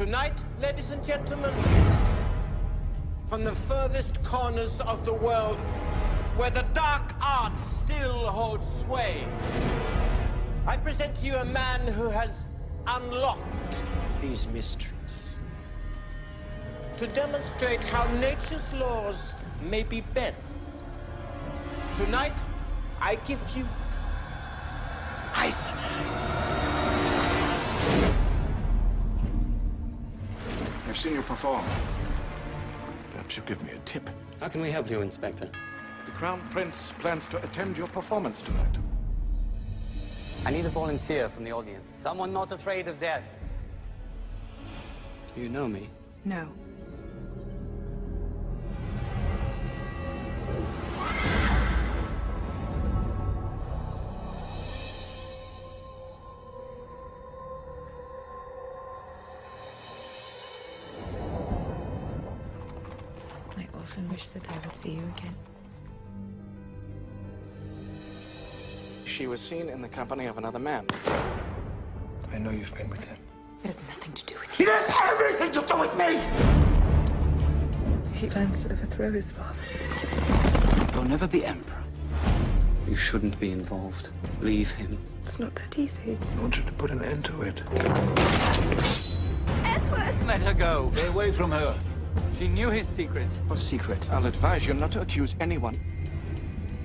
Tonight, ladies and gentlemen, from the furthest corners of the world, where the dark arts still hold sway, I present to you a man who has unlocked these mysteries. To demonstrate how nature's laws may be bent. Tonight, I give you Eisenheim. Seen you perform. Perhaps you'll give me a tip. How can we help you, Inspector? The Crown Prince plans to attend your performance tonight. I need a volunteer from the audience. Someone not afraid of death. Do you know me? No. Often wish that I would see you again. She was seen in the company of another man. I know you've been with him. It has nothing to do with you. It has everything to do with me! He plans to overthrow his father. You'll never be Emperor. You shouldn't be involved. Leave him. It's not that easy. I want you to put an end to it. Edward! Let her go. Stay away from her. She knew his secret. What secret? I'll advise you not to accuse anyone.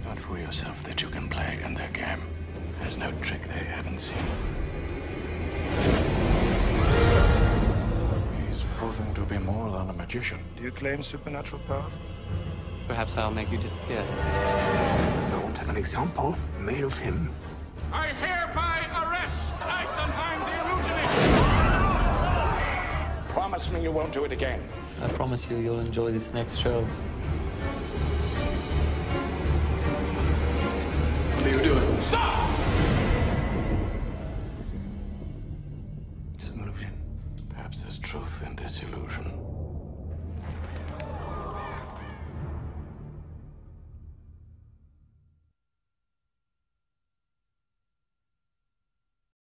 Don't fool yourself that you can play in their game. There's no trick they haven't seen. He's proving to be more than a magician. Do you claim supernatural power? Perhaps I'll make you disappear. I want an example made of him. I hereby promise me you won't do it again. I promise you you'll enjoy this next show. What are you doing? Stop! It's an illusion. Perhaps there's truth in this illusion.